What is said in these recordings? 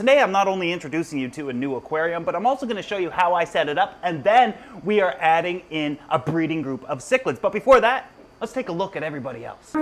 Today I'm not only introducing you to a new aquarium, but I'm also going to show you how I set it up, and then we are adding in a breeding group of cichlids. But before that, let's take a look at everybody else.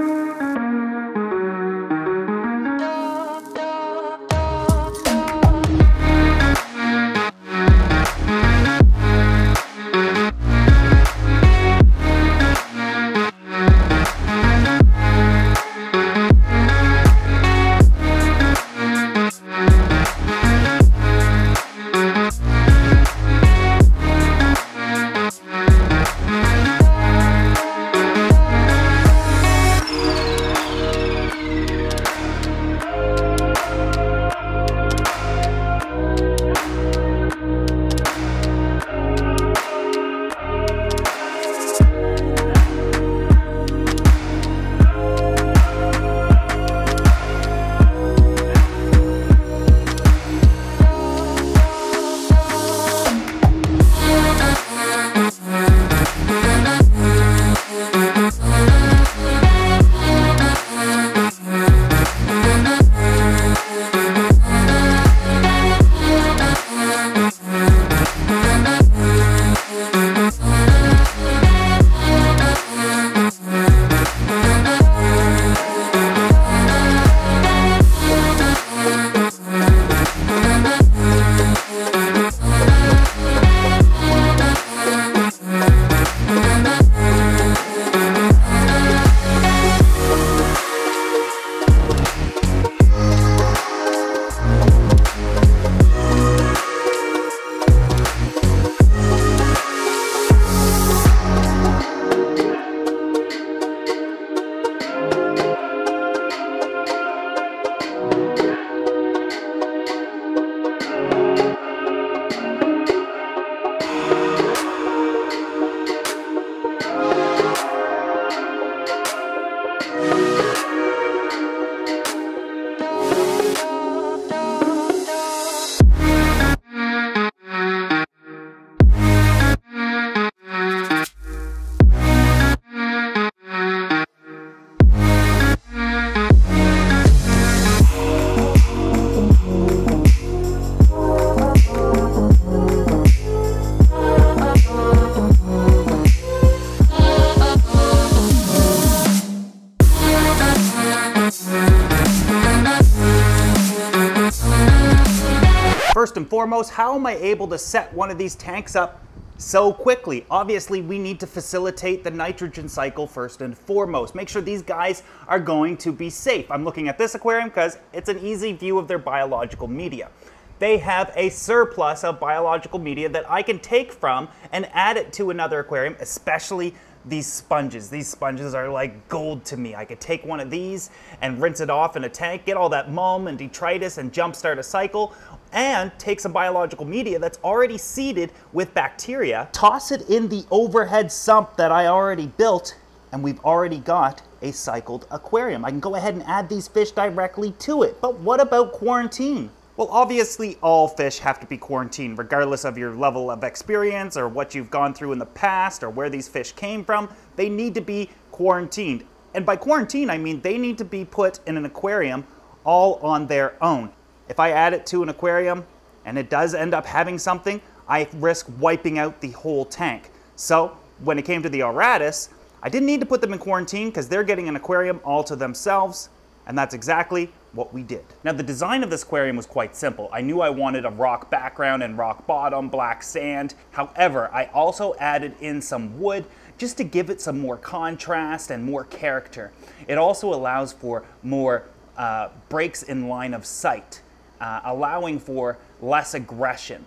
And foremost, how am I able to set one of these tanks up so quickly? Obviously, we need to facilitate the nitrogen cycle first and foremost. Make sure these guys are going to be safe. I'm looking at this aquarium because it's an easy view of their biological media. They have a surplus of biological media that I can take from and add it to another aquarium, especially these sponges. These sponges are like gold to me. I could take one of these and rinse it off in a tank, get all that mulm and detritus and jumpstart a cycle, and take some biological media that's already seeded with bacteria, toss it in the overhead sump that I already built, and we've already got a cycled aquarium. I can go ahead and add these fish directly to it. But what about quarantine? Well, obviously all fish have to be quarantined, regardless of your level of experience or what you've gone through in the past or where these fish came from. They need to be quarantined. And by quarantine, I mean they need to be put in an aquarium all on their own. If I add it to an aquarium and it does end up having something, I risk wiping out the whole tank. So when it came to the Auratus, I didn't need to put them in quarantine because they're getting an aquarium all to themselves, and that's exactly what we did. Now the design of this aquarium was quite simple. I knew I wanted a rock background and rock bottom, black sand. However, I also added in some wood just to give it some more contrast and more character. It also allows for more uh, breaks in line of sight, uh, allowing for less aggression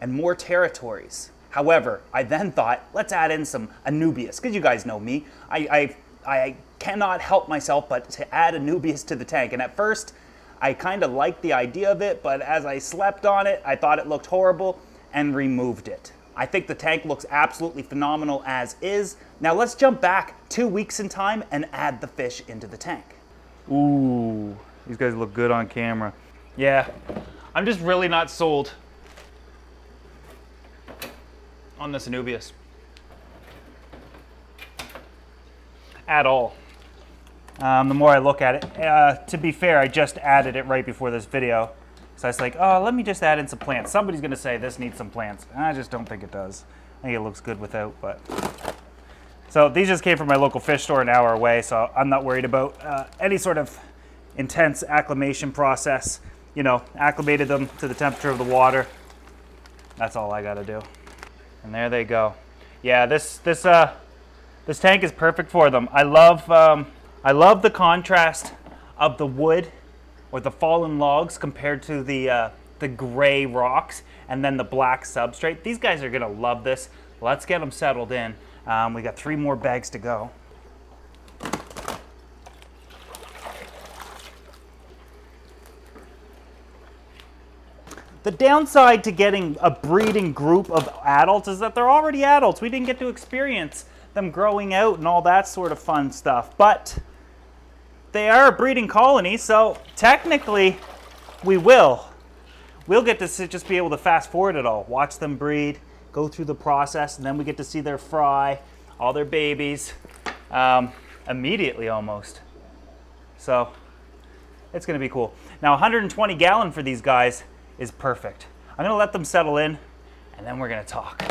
and more territories. However, I then thought, let's add in some Anubias, because you guys know me. I, I, I cannot help myself but to add Anubias to the tank. And at first, I kind of liked the idea of it, but as I slept on it, I thought it looked horrible and removed it. I think the tank looks absolutely phenomenal as is. Now let's jump back two weeks in time and add the fish into the tank. Ooh, these guys look good on camera. Yeah, I'm just really not sold on this Anubias. At all. Um, the more I look at it. Uh, to be fair, I just added it right before this video. So I was like, oh, let me just add in some plants. Somebody's gonna say this needs some plants. And I just don't think it does. I think it looks good without, but. So these just came from my local fish store an hour away, so I'm not worried about uh, any sort of intense acclimation process. You know, acclimated them to the temperature of the water. That's all I gotta do. And there they go. Yeah, this this uh this tank is perfect for them. I love um, I love the contrast of the wood or the fallen logs compared to the uh, the gray rocks and then the black substrate. These guys are gonna love this. Let's get them settled in. Um, we got three more bags to go. The downside to getting a breeding group of adults is that they're already adults. We didn't get to experience them growing out and all that sort of fun stuff. But they are a breeding colony, so technically we will. We'll get to just be able to fast forward it all, watch them breed, go through the process, and then we get to see their fry, all their babies, um, immediately almost. So it's gonna be cool. Now 120 gallon for these guys is perfect. I'm gonna let them settle in and then we're gonna talk.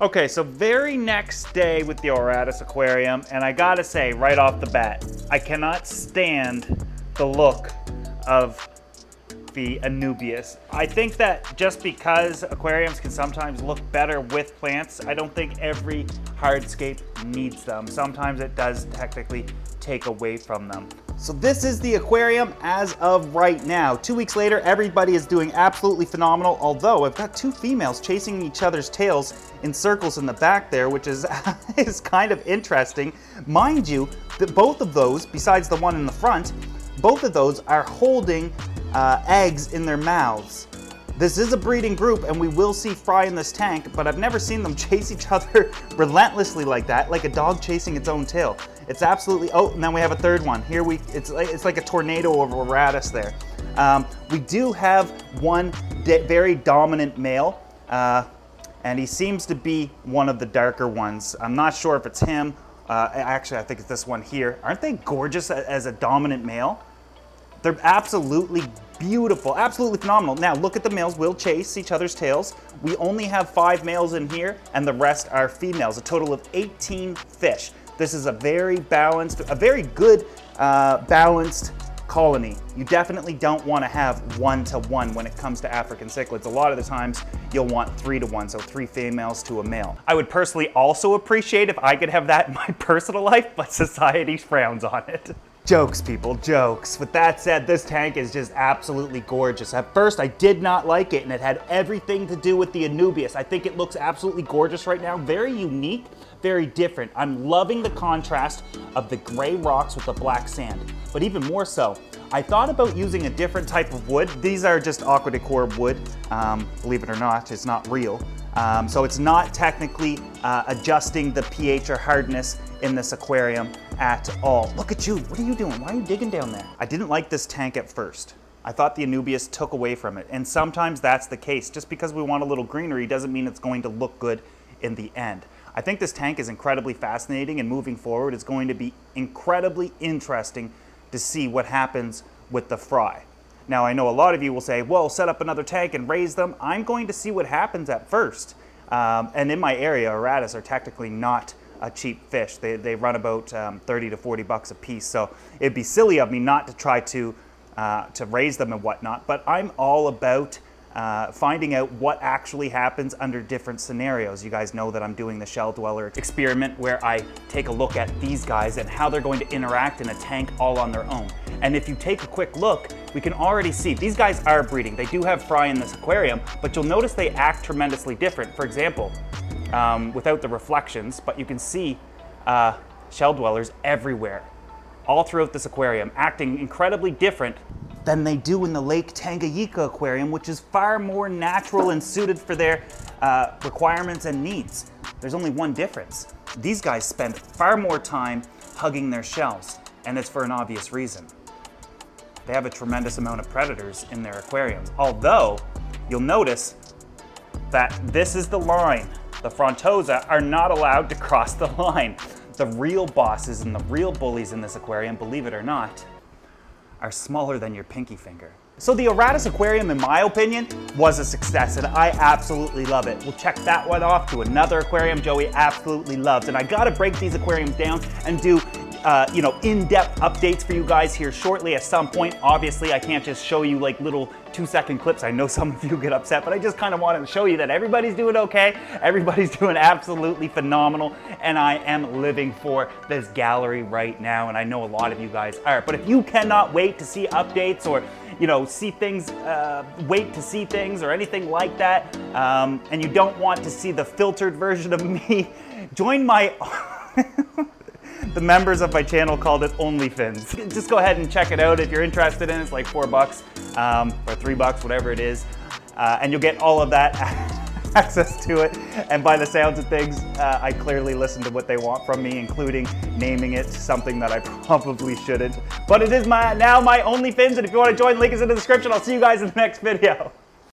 Okay, so very next day with the Auratus Aquarium, and I gotta say right off the bat, I cannot stand the look of the Anubias. I think that just because aquariums can sometimes look better with plants, I don't think every hardscape needs them. Sometimes it does technically take away from them. So this is the aquarium as of right now. Two weeks later, everybody is doing absolutely phenomenal, although I've got two females chasing each other's tails in circles in the back there, which is, is kind of interesting. Mind you, that both of those, besides the one in the front, both of those are holding uh, eggs in their mouths. This is a breeding group and we will see fry in this tank, but I've never seen them chase each other relentlessly like that, like a dog chasing its own tail. It's absolutely, oh, and then we have a third one. Here we, it's like, it's like a tornado of Auratus there. Um, we do have one very dominant male, uh, and he seems to be one of the darker ones. I'm not sure if it's him. Uh, actually, I think it's this one here. Aren't they gorgeous as a dominant male? They're absolutely beautiful, absolutely phenomenal. Now look at the males, will chase each other's tails. We only have five males in here and the rest are females, a total of 18 fish. This is a very balanced, a very good uh, balanced colony. You definitely don't want to have one to one when it comes to African cichlids. A lot of the times you'll want three to one, so three females to a male. I would personally also appreciate if I could have that in my personal life, but society frowns on it. Jokes, people, jokes. With that said, this tank is just absolutely gorgeous. At first, I did not like it, and it had everything to do with the Anubias. I think it looks absolutely gorgeous right now. Very unique, very different. I'm loving the contrast of the gray rocks with the black sand. But even more so, I thought about using a different type of wood. These are just Aqua Decor wood, um, believe it or not, it's not real. Um, so it's not technically uh, adjusting the pH or hardness in this aquarium at all. Look at you, what are you doing? Why are you digging down there? I didn't like this tank at first. I thought the Anubias took away from it. And sometimes that's the case. Just because we want a little greenery doesn't mean it's going to look good in the end. I think this tank is incredibly fascinating and moving forward it's going to be incredibly interesting to see what happens with the fry. Now I know a lot of you will say, well, set up another tank and raise them. I'm going to see what happens at first. Um, and in my area, Auratus are technically not a cheap fish. They, they run about um, 30 to 40 bucks a piece. So it'd be silly of me not to try to, uh, to raise them and whatnot. But I'm all about uh, finding out what actually happens under different scenarios. You guys know that I'm doing the shell dweller experiment where I take a look at these guys and how they're going to interact in a tank all on their own. And if you take a quick look, we can already see these guys are breeding. They do have fry in this aquarium, but you'll notice they act tremendously different. For example, um, without the reflections, but you can see uh, shell dwellers everywhere, all throughout this aquarium, acting incredibly different than they do in the Lake Tanganyika aquarium, which is far more natural and suited for their uh, requirements and needs. There's only one difference. These guys spend far more time hugging their shells, and it's for an obvious reason. They have a tremendous amount of predators in their aquariums. Although, you'll notice that this is the line. The Frontosa are not allowed to cross the line. The real bosses and the real bullies in this aquarium, believe it or not, are smaller than your pinky finger. So the Auratus Aquarium, in my opinion, was a success and I absolutely love it. We'll check that one off to another aquarium Joey absolutely loves. And I gotta break these aquariums down and do uh, you know, in-depth updates for you guys here shortly at some point. Obviously, I can't just show you like little two-second clips. I know some of you get upset, but I just kind of wanted to show you that everybody's doing okay. Everybody's doing absolutely phenomenal, and I am living for this gallery right now, and I know a lot of you guys are. But if you cannot wait to see updates or you know, see things, uh, wait to see things or anything like that, um, and you don't want to see the filtered version of me, join my the members of my channel called it OnlyFins. Just go ahead and check it out if you're interested in it. It's like four bucks um, or three bucks, whatever it is. Uh, and you'll get all of that access to it. And by the sounds of things, uh, I clearly listen to what they want from me, including naming it something that I probably shouldn't. But it is my now my OnlyFins, and if you want to join, link is in the description. I'll see you guys in the next video.